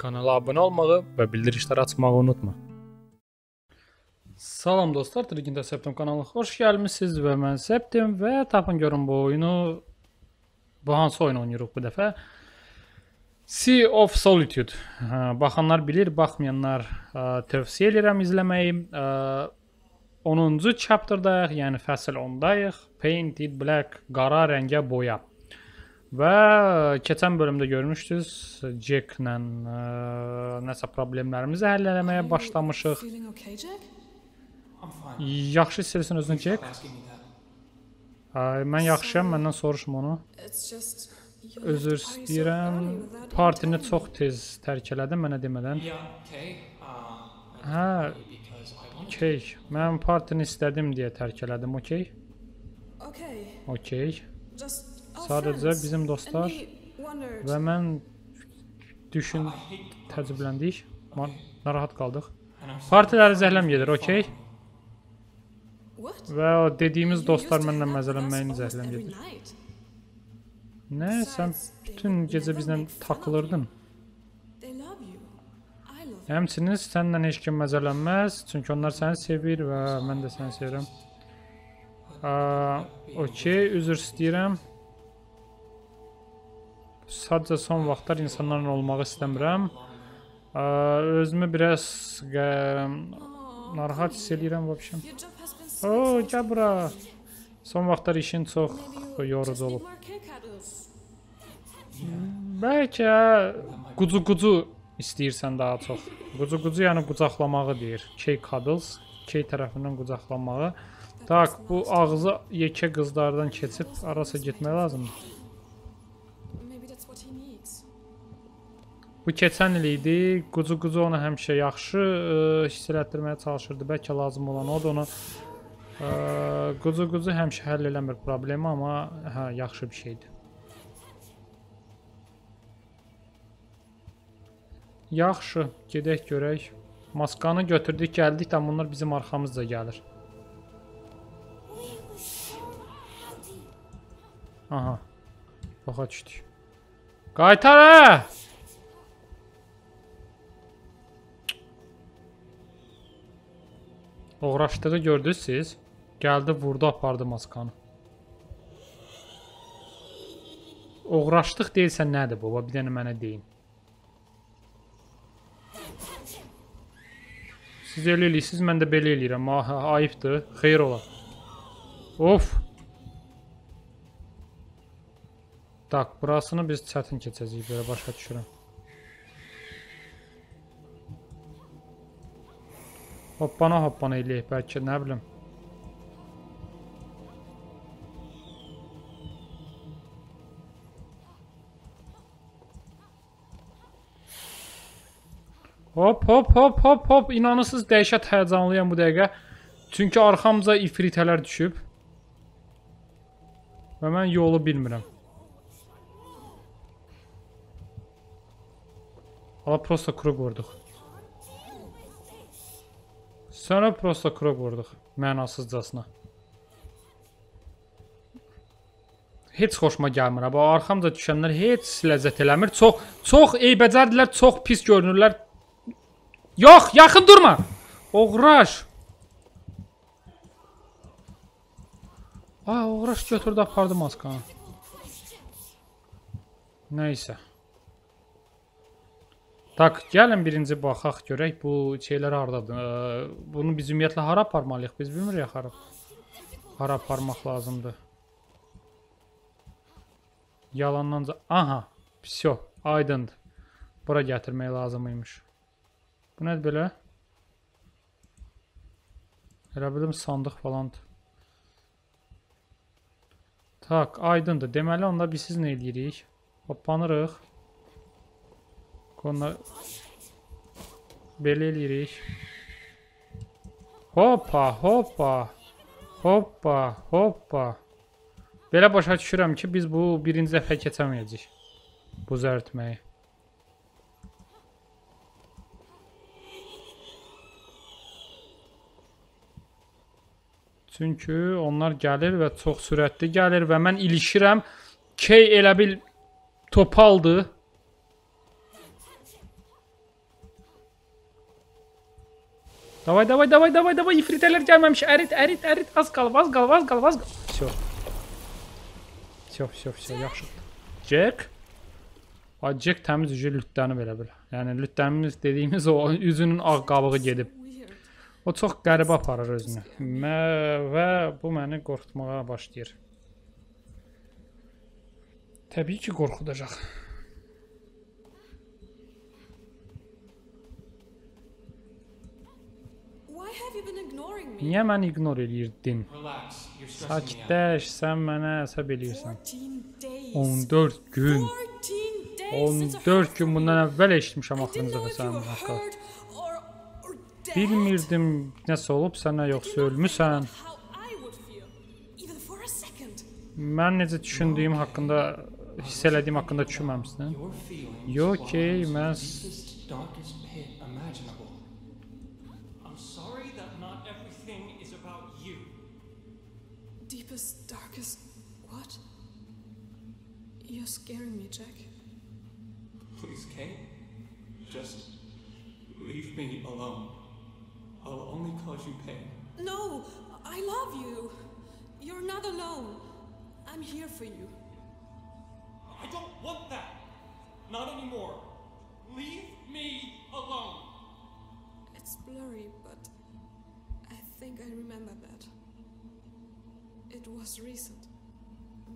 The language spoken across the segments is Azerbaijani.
Kanala abunə olmağı və bildirişləri açmağı unutma. Salam dostlar, Triginta Septim kanalına xoş gəlmisiniz və mən Septim və tapın görün bu oyunu bu hansı oyun oynayırıq bu dəfə? Sea of Solitude. Hə, baxanlar bilir, baxmayanlar tövsiyə edirəm izləməyi. Ə, 10-cu chapterdayıq, yəni fəsil 10-dayıq. Painted Black, qara rəngə boya. Və keçən bölümdə görmüşdünüz, Jack-lə ə, nəsə problemlərimizi həll etməyə başlamışıq. Yaxşı hiss edirsən özünü Jack? Ay, mən yaxşıyam, məndən soruşma onu. Özür istəyirəm. Partini çox tez tərk elədin mənə demədən. Uh, Hə, okey. Mən partini istədim deyə tərk elədim, okey? Okay, Okey. just Sadəcə bizim dostlar və mən düşün. Ma- Narahat qaldıq. Partiləri zəhləm gedir, okey? Və o dediyimiz dostlar mənlə hang out with məzələn us mənim almost zəhləm gedir. Nə, sən bütün gecə bizlə takılırdın. Həmçinin səndən heç kim məzələnməz, çünki onlar səni sevir və mən də səni sevirəm. Okey, üzr istəyirəm. Sadəcə son vaxtlar insanlarla olmağı istəmirəm. Özümü biraz narahat hiss edirəm vəbşəm. O, gəl bura. Son vaxtlar işin çox yorucu olub. Bəlkə qucu-qucu istəyirsən daha çox. Qucu-qucu yəni qucaqlamağı deyir. Key cuddles, key tərəfindən qucaqlamağı. Tak, bu ağzı yekə qızlardan keçib arasa getmək lazımdır. Bu keçən il idi. Qucu-qucu ona həmişə yaxşı ə, hiss elətdirməyə çalışırdı. Bəlkə lazım olan o da ona ə, qucu-qucu həmişə həll eləmir problemi, amma hə, yaxşı bir şeydir. Yaxşı, gedək görək. Maskanı götürdük, gəldik, amma bunlar bizim arxamızca gəlir. Aha. Baxa düşdük. Qaytar hə! Uğraşdığı gördünüz siz. Gəldi, vurdu, apardı maskanı. Uğraşdıq deyilsən nədir baba? Bir dənə mənə deyin. Siz elə eləyirsiniz, mən də belə eləyirəm. Ah, ayıbdır. Xeyir ola. Of. Tak, burasını biz çətin keçəcəyik, belə başa düşürəm. Hoppana hoppana eləyək bəlkə, nə bilim. Hop hop hop hop hop inanırsınız dəhşət həyəcanlıyam bu dəqiqə. Çünki arxamca ifritələr düşüb. Və mən yolu bilmirəm. Ala prosta krug vurduq. Sonra prosta krug vurduq. Mənasızcasına. Heç xoşuma gəlmir. Bu arxamca düşənlər heç ləzzət eləmir. Çox çox eybəcərdilər, çox pis görünürlər. Yox, yaxın durma. Oğraş. Ay, oğraş götürdü apardı maskanı. Nəysə. Tak, gəlin birinci baxaq görək bu şeylər hardadır. Ee, bunu biz ümumiyyətlə hara aparmalıyıq? Biz bilmirik hara. Hara aparmaq lazımdır. Yalandanca. Aha. Всё, aydındır. Bura gətirmək lazım imiş. Bu nədir belə? Elə bildim sandıq falandır. Tak, aydındır. Deməli onda biz siz nə eləyirik? Hoppanırıq. Qonna belə eləyirik. Hoppa, hoppa. Hoppa, hoppa. Belə başa düşürəm ki, biz bu birinci dəfə keçəməyəcəyik. Bu zərdməyi. Çünki onlar gəlir və çox sürətli gəlir və mən ilişirəm. Key elə bil topaldı. Davay, davay, davay, davay, davay. İfritələr gəlməmiş. Ərit, ərit, ərit. Az qalıb, az qalıb, az qalıb, az qalıb. Всё. Всё, всё, всё, yaxşıdır. Jack. Ay Jack təmiz üzü lütdənib elə bil. Yəni lütdənimiz dediyimiz o üzünün ağ qabığı gedib. Weird. O çox qəribə aparır özünü. Mə və bu məni qorxutmağa başlayır. Təbii ki, qorxudacaq. Niyə məni ignor eləyirdin? Sakitləş, sən mənə əsəb eləyirsən. 14 days. 14 gün. 14 days since I 14 gün bundan əvvəl eşitmişəm axırıncı dəfə sənin or dead. Bilmirdim nəsə olub sənə yoxsa ölmüsən. Mən necə düşündüyüm haqqında, hiss elədiyim haqqında düşünməmisən? Your feelings Yo, lie okay, in You're scaring me, Jack. Please, Kate. Just leave me alone. I'll only cause you pain. No, I love you. You're not alone. I'm here for you. I don't want that. Not anymore. Leave me alone. It's blurry, but I think I remember that. It was recent.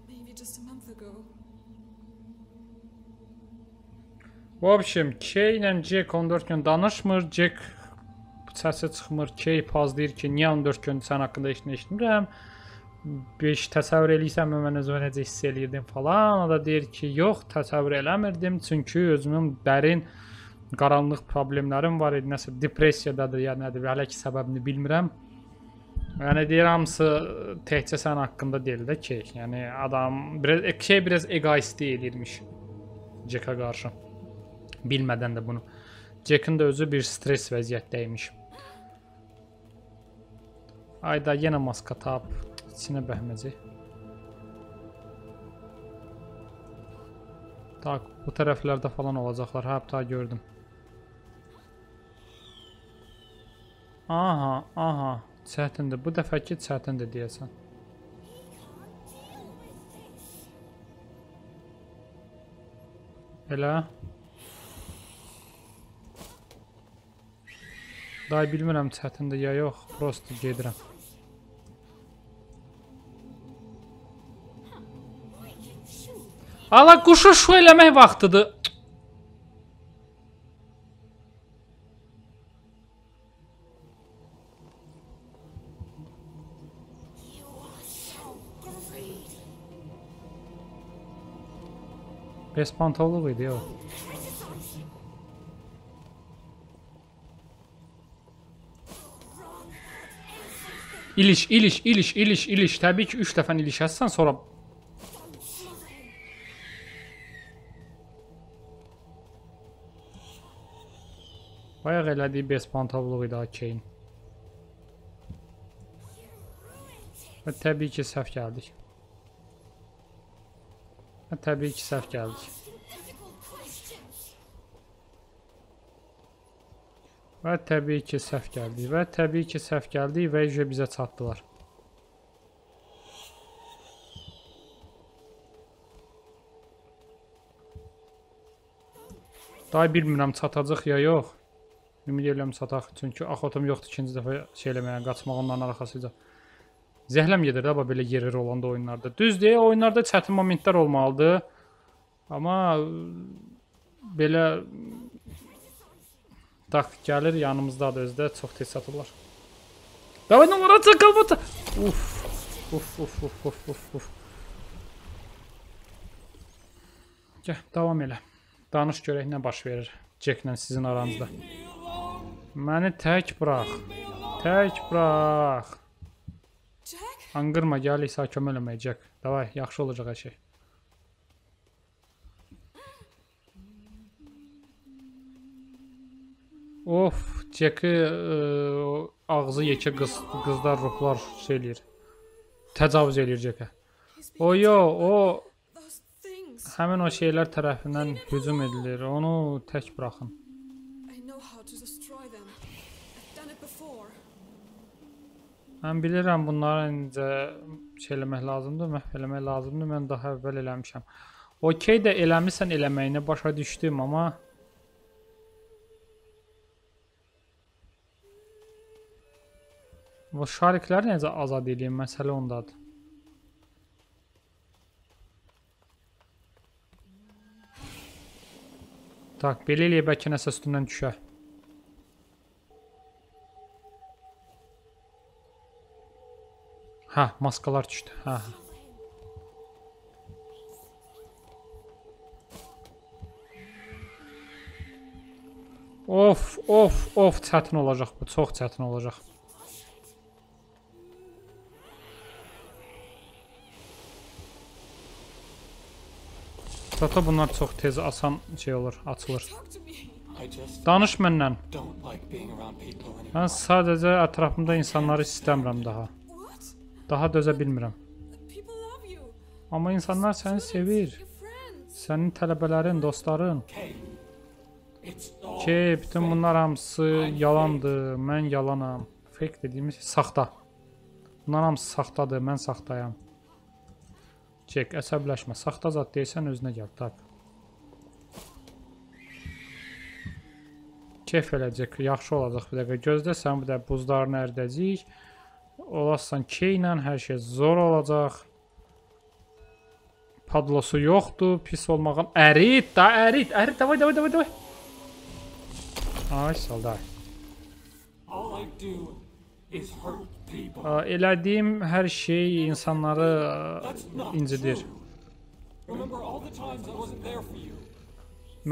Maybe just a month ago. Bu общем, Kay ilə Jack 14 gün danışmır. Jack səsi çıxmır. Kay pazlayır ki, niyə 14 gün sən haqqında heç nə eşitmirəm. 5 təsəvvür eləyirsən mən özümü necə hiss eləyirdim falan. O da deyir ki, yox, təsəvvür eləmirdim, çünki özümün dərin qaranlıq problemlərim var idi. Nəsə depressiyadadır ya nədir, hələ ki səbəbini bilmirəm. Yəni deyir hamısı təkcə sən haqqında deyil də ki, yəni adam biraz Kay biraz egoistlik eləyirmiş Jack'a qarşı. Bilmədən də bunu. Jack'ın da özü bir stres vəziyyətdəymiş. Ayda yenə maska tap. İçinə bəhməcək. Tak, bu tərəflərdə falan olacaqlar. Hə, ta gördüm. Aha, aha. Çətindir. Bu dəfəki çətindir deyəsən. Elə. Day bilmirəm çətindir ya yox, prosta gedirəm. Ala quşu şu eləmək vaxtıdır. Bespantovluq idi o. İliş, iliş, iliş, iliş, iliş. Təbii ki 3 dəfə ilişəsən, sonra Bayaq elədiyi bespantovluq idi Akeyn. Və təbii ki səhv gəldik. Və təbii ki səhv gəldik. Və təbii ki səhv gəldik. Və təbii ki səhv gəldik və üzə bizə çatdılar. Day bilmirəm çatacaq ya yox. Ümid edirəm çataq. Çünki axotum yoxdur ikinci dəfə şey eləməyə, qaçmaq onların arxasıca. Zəhləm gedir də belə yerləri olanda oyunlarda. Düzdür, oyunlarda çətin momentlər olmalıdır. Amma belə tak gəlir yanımızdadır özdə çox tez satırlar. Davay numara çakal bota. Uf. Uf uf uf uf uf uf. Gəl, davam elə. Danış görək nə baş verir Jacklə sizin aranızda. Məni tək burax. Tək burax. Anqırma, gəl İsa kömək eləməyə Jack. Davay, yaxşı olacaq hər şey. Of, Jack'i ə, ağzı yekə qız, qızlar, ruhlar şey eləyir. Təcavüz eləyir. He's O yo, o həmin o şeylər tərəfindən hücum edilir. Onu tək buraxın. Mən bilirəm bunları incə şey eləmək lazımdır, məhv eləmək lazımdır. Mən daha əvvəl eləmişəm. Okey də eləmisən eləməyini başa düşdüm, amma Bu şarikləri necə azad edeyim? Məsələ ondadır. Tak, belə eləyək bəlkə nəsə üstündən düşər. Hə, maskalar düşdü. Hə. Of, of, of, çətin olacaq bu. Çox çətin olacaq. Zata bunlar çox tez asan şey olur, açılır. Danış anymore. Mən sadəcə ətrafımda insanları istəmirəm daha. Daha dözə bilmirəm. Amma insanlar səni sevir. Sənin tələbələrin, dostların. Ki, bütün bunlar hamısı yalandır. Mən yalanam. Fake dediyimiz saxta. Bunlar hamısı saxtadır. Mən saxtayam. Çek, əsəbləşmə. Saxta zad deyirsən özünə gəl, tak. Kef eləcək, yaxşı olacaq bir dəqiqə. Gözlə, sən bir də buzlarını ərdəcəyik. Olasan K ilə hər şey zor olacaq. Padlosu yoxdur, pis olmağın. Ərit, da ərit, ərit, davay, davay, davay, davay. Ay, salday. all I do is hurt Elədiyim hər şey insanları incidir.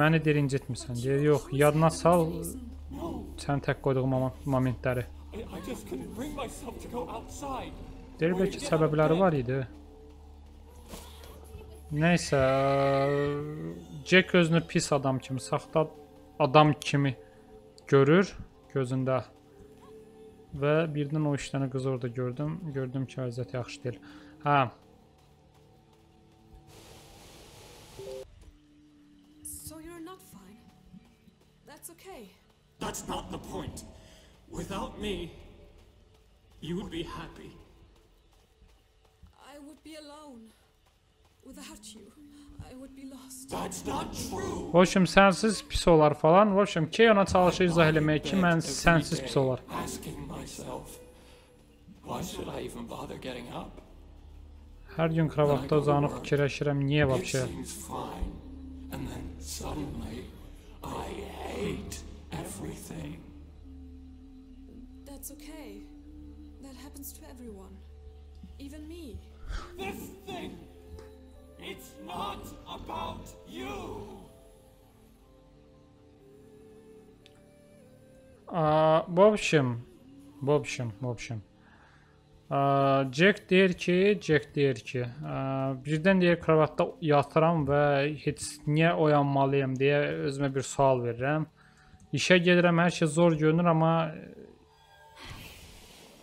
Məni deyir incitmirsən. Deyir, yox, yadına sal sən tək qoyduğum mom- momentləri. Deyir, bəlkə səbəbləri var idi. Nəysə, Jack özünü pis adam kimi, saxta adam kimi görür gözündə. Və birdən o işləni qız orada gördüm. Gördüm ki, vəziyyət yaxşı deyil. Hə, So you're not fine. That's okay. That's not the point. Without me, you would be happy. I would be alone. Without you, I would be lost. That's not true. Hoşum sənsiz pis olar falan. Hoşum ki ona çalışır izah eləmək ki, mən sənsiz pis olar. Asking myself, why should I even bother getting up? Hər gün kravatda uzanıb fikirləşirəm, niyə It vəbşə? seems fine. And then suddenly, I hate everything. That's okay. That happens to everyone. Even me. This thing, it's not about you. Aa, в общем, в общем, в общем. Aa, Jack deyir ki, Jack deyir ki, aa, birdən deyir kravatda yatıram və heç niyə oyanmalıyam deyə özümə bir sual verirəm. İşə gedirəm, hər şey zor görünür, amma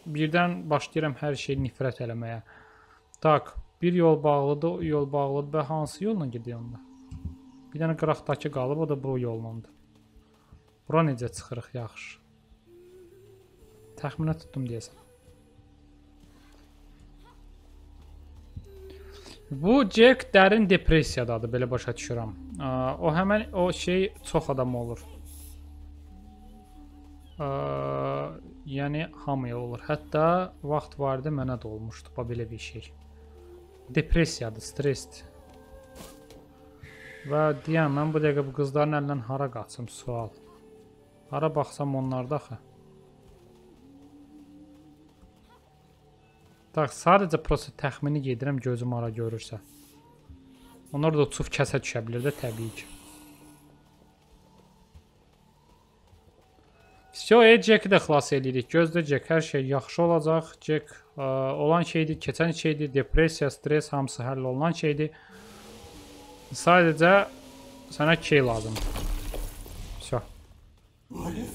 birdən başlayıram hər şeyi nifrət eləməyə. Tak, bir yol bağlıdır, o yol bağlıdır və hansı yolla gedir onda? Bir dənə qıraqdakı qalıb, o da bu yollandı. Bura necə çıxırıq yaxşı? Təxminə tutdum deyəsən. Bu Jack dərin depressiyadadır, belə başa düşürəm. O həmin o şey çox adam olur. Aa, yəni hamıya olur. Hətta vaxt var idi mənə də olmuşdu bax belə bir şey. Depressiyadır, stressdir. Və deyəm mən bu dəqiqə bu qızların əlindən hara qaçım sual. Hara baxsam onlarda axı. Tak, sadəcə prosta təxmini gedirəm gözüm hara görürsə. Onlar da uçub kəsə düşə bilər də təbii ki. Всё, e, Jack-i də xilas edirik. Gözlə Jack, hər şey yaxşı olacaq. Jack ə, olan şeydir, keçən şeydir, depressiya, stres hamısı həll olunan şeydir. Sadəcə sənə key lazımdır. Всё. What if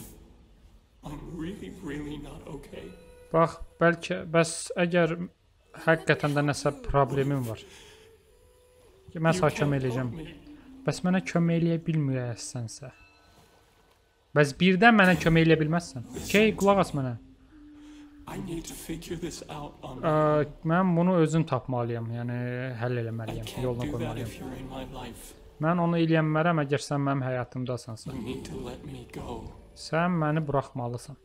I'm really, really not okay? Bax, bəlkə bəs əgər həqiqətən də nəsə problemim var. ki, Mən sənə kömək eləyəcəm. Bəs mənə kömək eləyə bilməyəsənsə. Bəs birdən mənə kömək eləyə bilməzsən. Key, qulaq as mənə. Ə, mən bunu özüm tapmalıyam, yəni həll eləməliyəm, yoluna qoymalıyam. Mən onu eləyənmərəm əgər sən mənim həyatımdasansa. Sən məni buraxmalısan.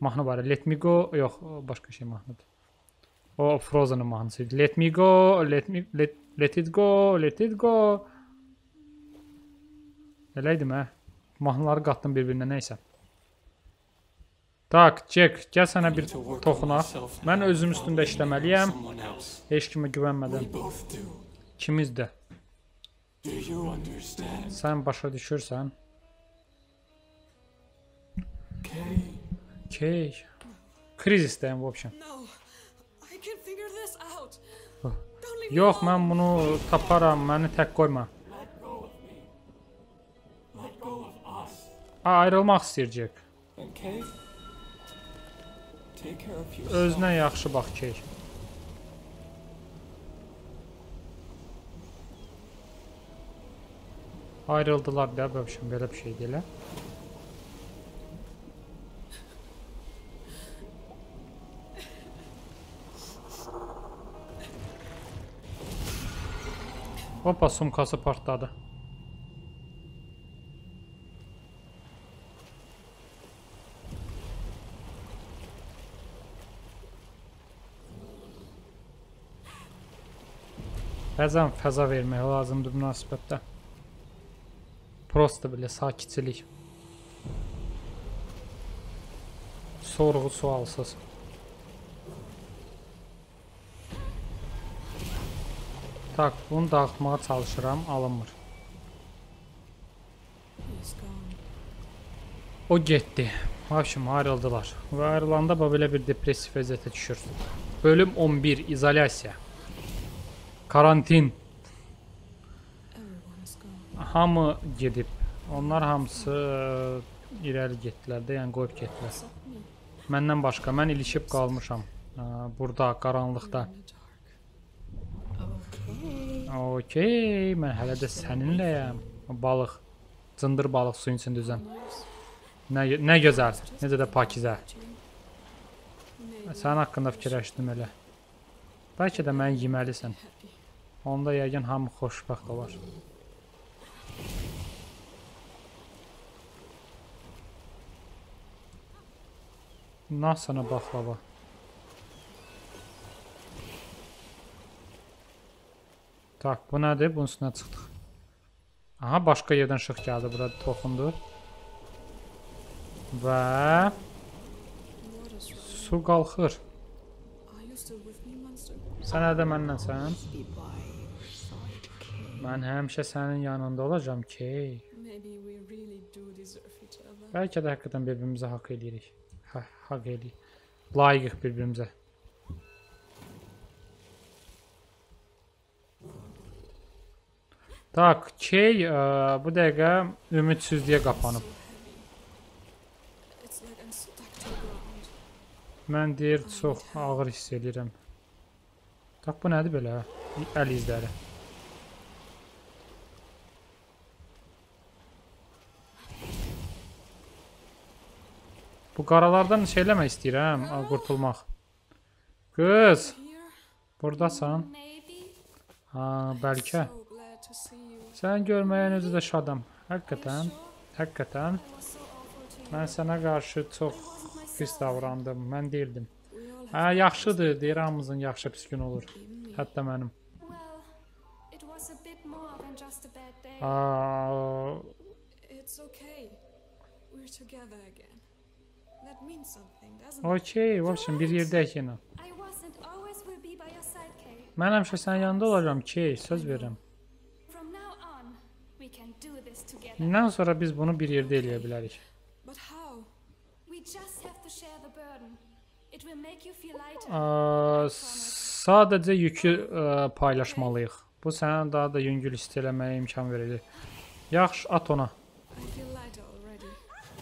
Mahnı var. Let me go. Yox, başqa şey mahnıdır. O Frozen-ın mahnısı idi. Let me go, let me let, let it go, let it go. Elə idim hə. Mahnıları qatdım bir-birinə nəysə. Tak, Jack, gəl sənə bir toxunaq. Mən özüm üstündə işləməliyəm. Heç kimə güvənmədən. İkimiz də. Sən başa düşürsən. Kay, Okey. Krizisdəyim bu option. No, I can figure this out. Oh. Don't leave me Yox, alone. mən bunu taparam. Məni tək qoyma. let go of me. Let go of us. A, ayrılmaq istəyir Jack. And Kay, take care of yourself. Özünə yaxşı bax Key. Ayrıldılar da bölüşüm belə bir şey deyil. Hoppa sumkası partladı. Bəzən fəza vermək lazımdır münasibətdə. Prosta belə sakitçilik. Sorğu sualsız. Tak, bunu dağıtmağa çalışıram, alınmır. He's gone. O getdi. Haşim ayrıldılar. Və ayrılanda bu belə bir depressiv vəziyyətə düşür. Bölüm 11 izolyasiya. Karantin. Everyone is gone. Hamı gedib. Onlar hamısı ə, irəli getdilər də, yəni qoyub getdilər. Except me. Məndən başqa mən ilişib qalmışam. Ə, burada qaranlıqda. In the dark. Okay. Okey, mən hələ də səninləyəm. Balıq. Cındır balıq suyun içində üzən. Nə nə gözəl, necə də pakizə. Sənin haqqında fikirləşdim elə. Bəlkə də məni yeməlisən. Onda yəqin hamı xoşbəxt olar. Nasana baklava. Tak, bu nədir? Bunun üstünə çıxdıq. Aha, başqa yerdən işıq gəldi. Bura toxundu. Və su qalxır. Sən hələ mənnənsən? Mən həmişə sənin yanında olacağam ki. Bəlkə də həqiqətən bir-birimizə haqq eləyirik. Hə, haqq eləyirik. Layiqik bir-birimizə. Tak, Key ə, bu dəqiqə ümidsizliyə qapanıb. Mən deyir çox ağır hiss eləyirəm. Tak, bu nədir belə? Əl izləri. Bu qaralardan şey eləmək istəyirəm, qurtulmaq. Qız? Maybe. Ha, bəlkə. So Sən görməyə necə də şadam. Həqiqətən, həqiqətən. Mən sənə qarşı çox pis davrandım. Mən deyildim. Hə, yaxşıdır, deyir hamımızın yaxşı pis gün olur. Hətta mənim. Aa, okay. Okey, vəbşim bir yerdəyik yenə. Mən həmişə sənin yanında olacağam ki, söz verirəm. Bundan sonra biz bunu bir yerdə eləyə bilərik. Aa, sadəcə yükü ə, paylaşmalıyıq. Bu sənə daha da yüngül hiss eləməyə imkan verir. Yaxşı, at ona.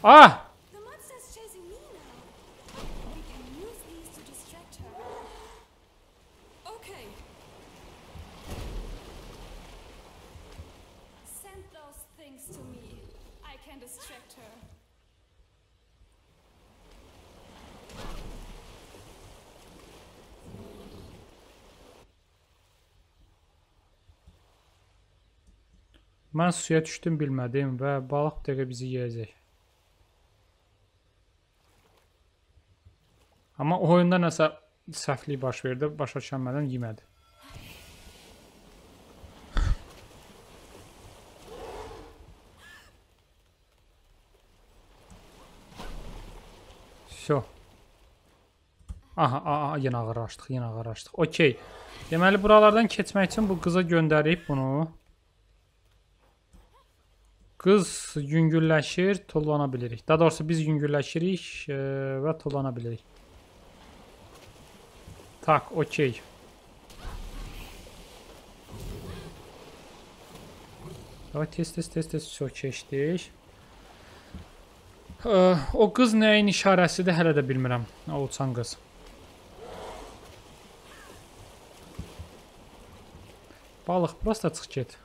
Ah! Mən suya düşdüm bilmədim və balıq bu dəqiqə bizi yeyəcək. Amma oyunda nəsə səhvlik baş verdi, başa düşənmədən yemədi. Şo. Aha, aha, yenə ağır açdıq, yenə ağır açdıq. Okey. Deməli buralardan keçmək üçün bu qıza göndərib bunu. Qız yüngülləşir, tullana bilirik. Daha doğrusu biz yüngülləşirik e, və tullana bilirik. Tak, okey. Давай tez tez tez tez çox keçdik. Ə, o qız nəyin işarəsidir hələ də bilmirəm. O uçan qız. Balıq, prosta çıx get.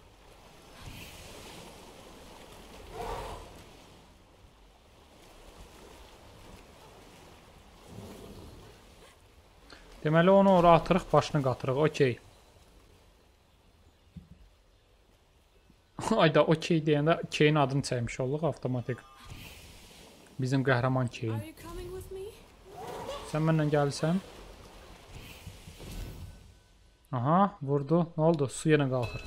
Deməli onu ora atırıq, başını qatırıq. Okey. Ayda okey deyəndə Keyin adını çəkmiş olduq avtomatik. Bizim qəhrəman Keyin. Sən mənlə gəlsən? Aha, vurdu. Nə oldu? Su yenə qalxır.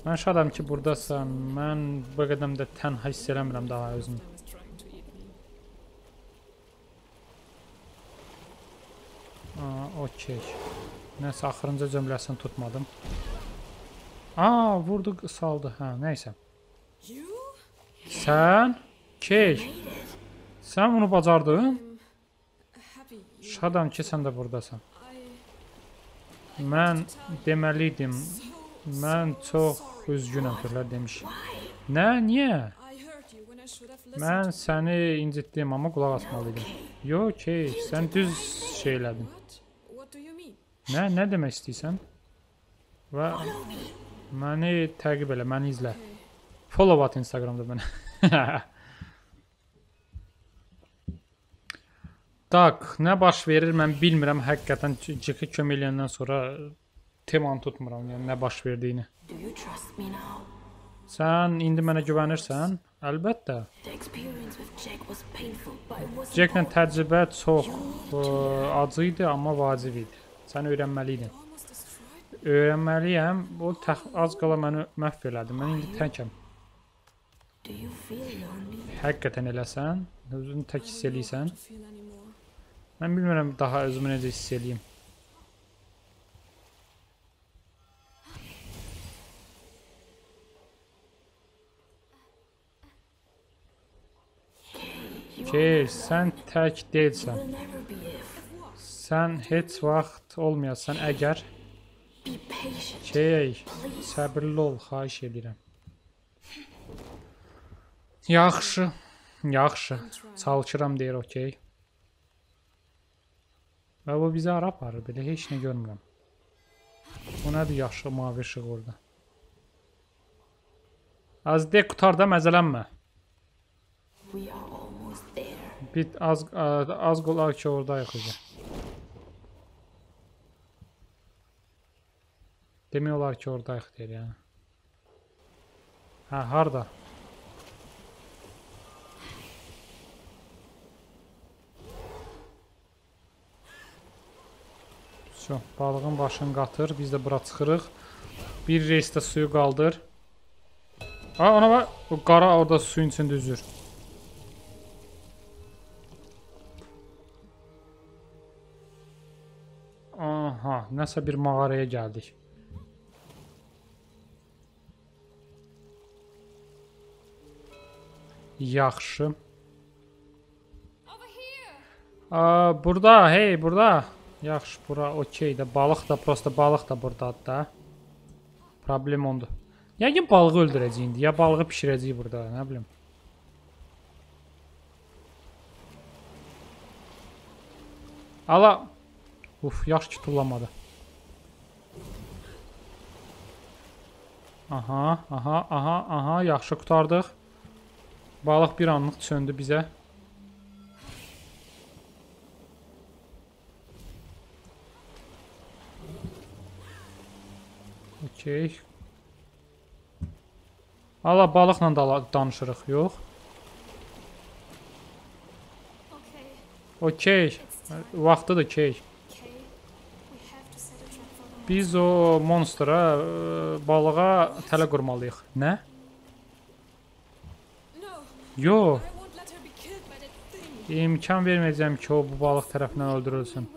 Mən şadam ki, burdasan. Mən bu qədəm də tənha hiss eləmirəm daha özümü. Okey. Nəsə axırıncı cümləsini tutmadım. Aa, vurdu, saldı. Hə, nəysə. You? Sən key. Sən bunu bacardın? Şadam ki, sən də burdasan. Mən deməliydim. Mən çox üzgünəm Fırlar demiş. Nə? Niyə? Mən səni incitdim, amma qulaq asmalıydım. Yox, key, sən düz şey elədin. What? What do you mean? Nə, nə demək istəyirsən? Və məni təqib elə, məni izlə. Follow at Instagramda mənə. Tak, nə baş verir mən bilmirəm həqiqətən Ciki kömək eləyəndən sonra temanı tutmuram, yəni nə baş verdiyini. Sən indi mənə güvənirsən? Əlbəttə. All. təcrübə çox ə, acı idi, amma vacib idi. Sən öyrənməliydin. Öyrənməliyəm. O az qala məni məhv elədi. Mən indi təkəm. Həqiqətən eləsən, özünü tək hiss eləyirsən. Mən bilmirəm daha özümü necə hiss eləyim. Ki, sən tək deyilsən. Will never be if. Sən heç vaxt olmayasan əgər. Şey, səbirli ol, xahiş edirəm. Yaxşı. Yaxşı. Çalışıram deyir, okey. Və bu bizi hara aparır? Belə heç nə görmürəm. Bu nədir yaşlı mavi işıq orada? Az de qutar da məzələnmə. Bir az az qolaq ki oradayıq özü. Demək olar ki oradayıq deyir yəni. Hə, harda? Şu, balığın başını qatır, biz də bura çıxırıq. Bir reysdə suyu qaldır. Ha, ona bax, o qara orada suyun içində üzür. Aha, nəsə bir mağaraya gəldik. Yaxşı. Aa, burada, hey, burada. Yaxşı, bura okey də. Balıq da, prosta balıq da burdadır da. Problem ondur. Yəqin balığı öldürəcək indi. Ya balığı bişirəcək burada, nə bilim. Ala. Uf, yaxşı ki tullamadı. Aha, aha, aha, aha, yaxşı qutardıq. Balıq bir anlıq söndü bizə. Okey. Allah balıqla da danışırıq, yox? Okey. Vaxtıdır key. okay. We have to set a trap for the Biz o monstera, ə, balığa tələ qurmalıyıq. Nə? No, Yox. I won't let her be killed by that thing. İmkan verməyəcəm ki, o bu balıq tərəfindən öldürülsün.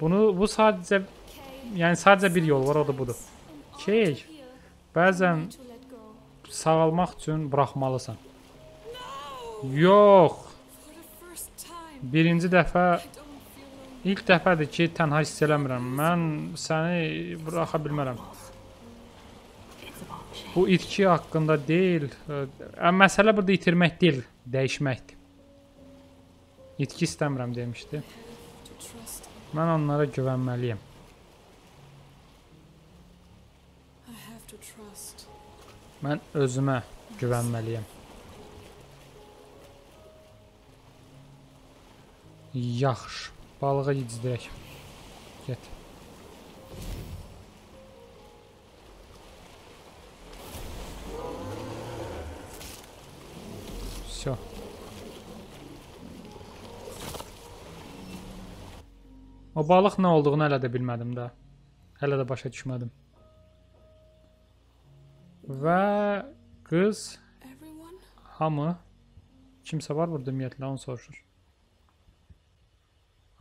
Bunu bu sadəcə yəni sadəcə bir yol var, o da budur. Key. here. Bəzən sağalmaq üçün buraxmalısan. Yox. Birinci dəfə, ilk dəfədir ki, tənha hiss eləmirəm. Mən səni buraxa bilmərəm. Bu itki haqqında deyil. Ə, məsələ burada itirmək deyil, dəyişməkdir. İtki istəmirəm demişdi. Mən onlara güvənməliyəm. Mən özümə güvənməliyəm. Yaxşı. Balığa yedizdirək. Get. Всё. O balıq nə olduğunu hələ də bilmədim də. Hələ də başa düşmədim. Və qız Everyone? hamı kimsə var burada ümumiyyətlə onu soruşur.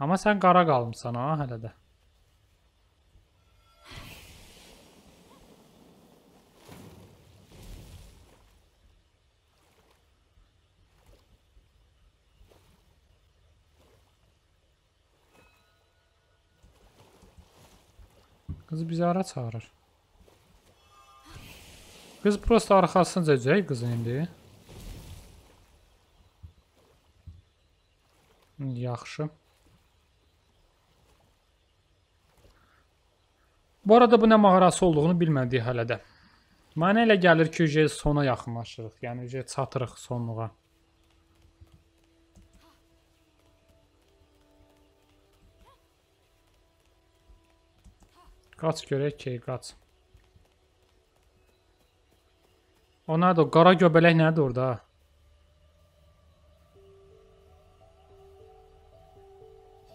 Amma sən qara qalmısan ha hələ də. Qız bizi hara çağırır? Qız prosta arxasınca cək qızın indi. Yaxşı. Bu arada bu nə mağarası olduğunu bilmədik hələ də. Mənə elə gəlir ki, ücə sona yaxınlaşırıq. Yəni ücə çatırıq sonluğa. Qaç görək ki, qaç. O nədir? O qara göbələk nədir orada?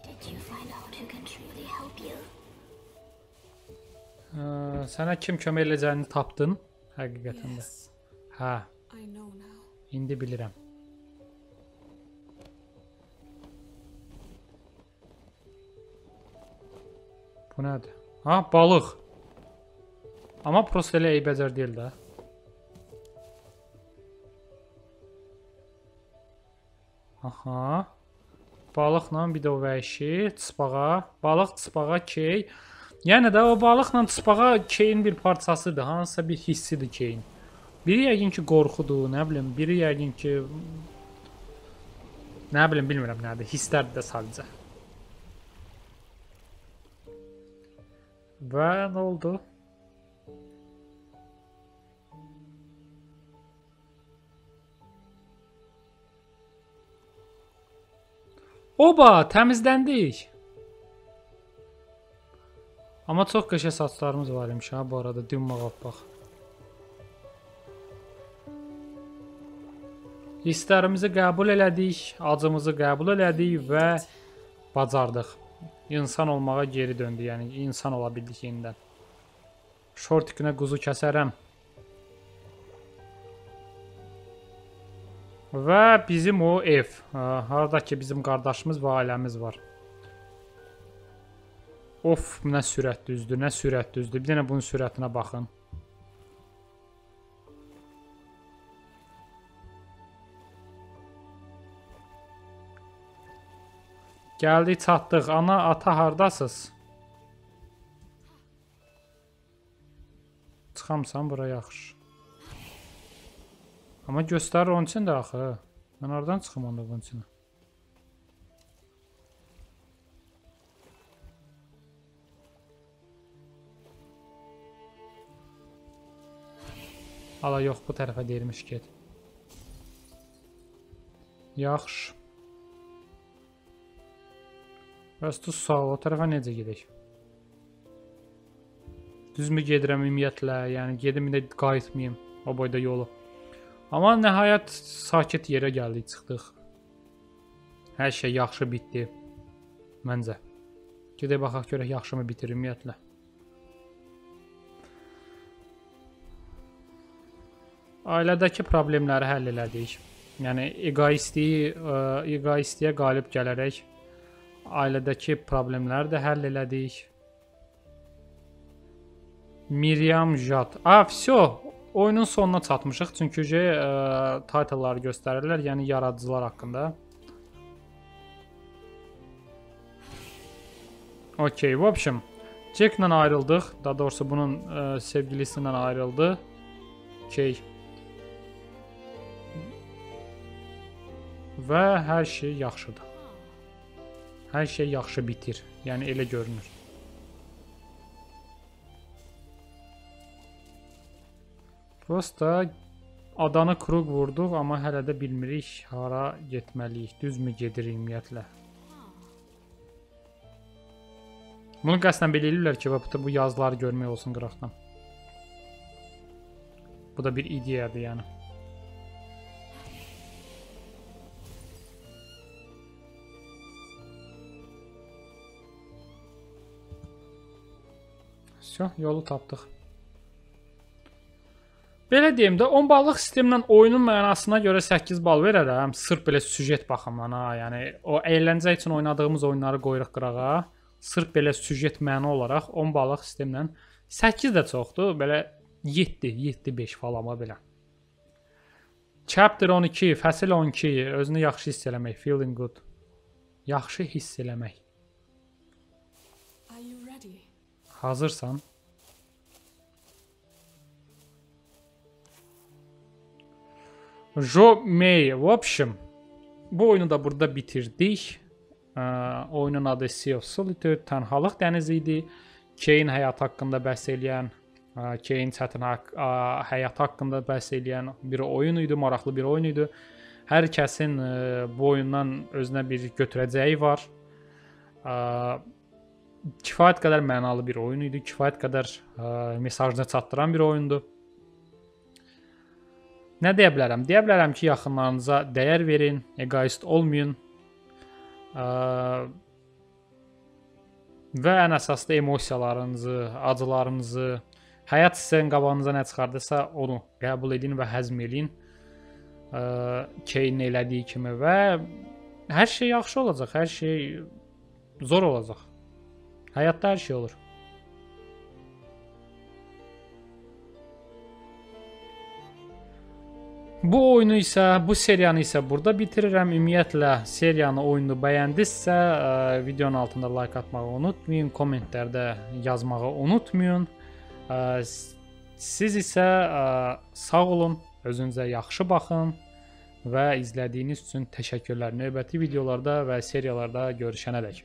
Did you find out who can truly help you? Ə, sənə kim kömək edəcəyini tapdın? Həqiqətən də. Hə, indi bilirəm. Bu nədir? Ha, balıq. Amma prosta elə eybəcər deyil də. Aha. Balıqla bir də o vəhşi, çıspağa, balıq, çıspağa, key. Yəni də o balıqla çıspağa keyin bir parçasıdır, hansısa bir hissidir keyin. Biri yəqin ki qorxudur, nə bilim, biri yəqin ki nə bilim, bilmirəm nədir, hisslərdir də sadəcə. Və nə oldu? Oba, təmizləndik. Amma çox qəşəng saçlarımız var imiş ha bu arada, dümmağa bax. Hisslərimizi qəbul elədik, acımızı qəbul elədik və bacardıq. İnsan olmağa geri döndü, yəni insan ola bildik yenidən. Şortikinə quzu kəsərəm. Və bizim o ev, ha, haradakı bizim qardaşımız və ailəmiz var. Of, nə sürət düzdür, nə sürət düzdür. Bir dənə bunun sürətinə baxın. Gəldik, çatdıq. Ana, ata hardasız? Çıxamsan bura yaxşı. Amma göstərir onun üçün də axı. Mən oradan çıxım onda bunun üçün. Ala yox, bu tərəfə deyirmiş get. Yaxşı. Bəs tu sağ o tərəfə necə gedək? Düzmü gedirəm ümumiyyətlə, yəni gedim indi qayıtmayım o boyda yolu. Amma nəhayət sakit yerə gəldik, çıxdıq. Hər şey yaxşı bitdi. Məncə. Gedək baxaq görək yaxşımı bitir ümumiyyətlə. Ailədəki problemləri həll elədik. Yəni egoistliyi, ə, egoistliyə qalib gələrək ailədəki problemləri də həll elədik. Miriam Jat. A, vsyo. Oyunun sonuna çatmışıq. Çünki e, title'ları göstərirlər, yəni yaradıcılar haqqında. Okey, в общем, Jack'la ayrıldıq. Daha doğrusu bunun e, sevgilisindən ayrıldı. Okey. Və hər şey yaxşıdır. Hər şey yaxşı bitir. Yəni elə görünür. Prosta adanı kruq vurduq, amma hələ də bilmirik hara getməliyik. Düzmü gedirik ümumiyyətlə? Bunu qəsdən belə eləyirlər ki, bu yazıları görmək olsun qıraqdan. Bu da bir ideyadır, yəni. Vəssalam, yolu tapdıq. Belə deyim də, 10 ballıq sistemlə oyunun mənasına görə 8 bal verərəm. Sırf belə süjet baxımından ha, yəni o əyləncə üçün oynadığımız oyunları qoyuruq qırağa. Sırf belə süjet məna olaraq 10 ballıq sistemlə 8 də çoxdur, belə 7, 7 5 falama belə. Chapter 12, fəsil 12, özünü yaxşı hiss eləmək, feeling good. Yaxşı hiss eləmək. Hazırsan? Jo May, в общем, bu oyunu da burada bitirdik. Ə, oyunun adı Sea of Solitude, tənhalıq dənizi idi. Kane həyat haqqında bəhs eləyən, ə, Kane çətin haqq, ə, həyat haqqında bəhs eləyən bir oyun idi, maraqlı bir oyun idi. Hər kəsin ə, bu oyundan özünə bir götürəcəyi var. Ə, kifayət qədər mənalı bir oyun idi, kifayət qədər ə, mesajını çatdıran bir oyundur. Nə deyə bilərəm? Deyə bilərəm ki, yaxınlarınıza dəyər verin, egoist olmayın. Ə, və ən əsaslı emosiyalarınızı, acılarınızı, həyat sizin qabağınıza nə çıxardısa, onu qəbul edin və həzm edin. Kane elədiyi kimi və hər şey yaxşı olacaq, hər şey zor olacaq. Həyatda hər şey olur. Bu oyunu isə, bu seriyanı isə burada bitirirəm. Ümumiyyətlə seriyanı, oyunu bəyəndinizsə, ə, videonun altında like atmağı unutmayın, kommentlərdə yazmağı unutmayın. Ə, siz isə ə, sağ olun, özünüzə yaxşı baxın və izlədiyiniz üçün təşəkkürlər. Növbəti videolarda və seriyalarda görüşənədək.